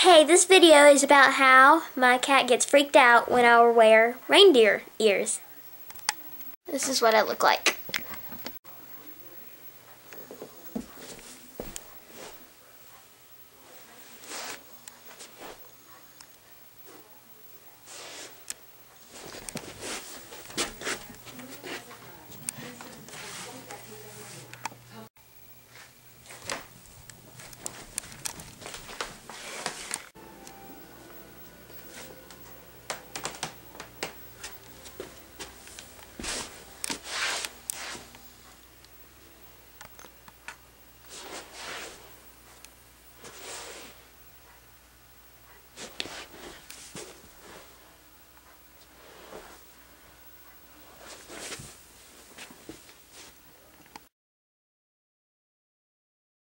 Hey, this video is about how my cat gets freaked out when I wear reindeer ears. This is what I look like.